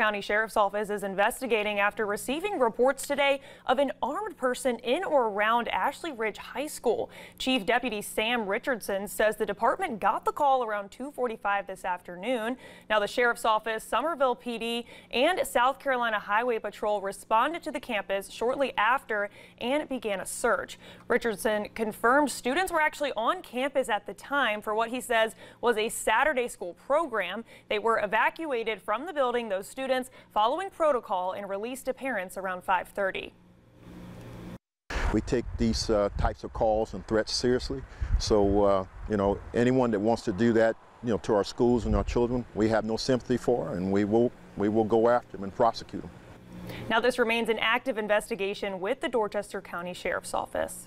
County Sheriff's Office is investigating after receiving reports today of an armed person in or around Ashley Ridge High School. Chief Deputy Sam Richardson says the department got the call around 2:45 this afternoon. Now the Sheriff's Office, Summerville PD, and South Carolina Highway Patrol responded to the campus shortly after and began a search. Richardson confirmed students were actually on campus at the time for what he says was a Saturday school program. They were evacuated from the building, those students, following protocol and released to parents around 530. We take these uh, types of calls and threats seriously. So, uh, you know, anyone that wants to do that, you know, to our schools and our children, we have no sympathy for, and we will, we will go after them and prosecute them. Now, this remains an active investigation with the Dorchester County Sheriff's Office.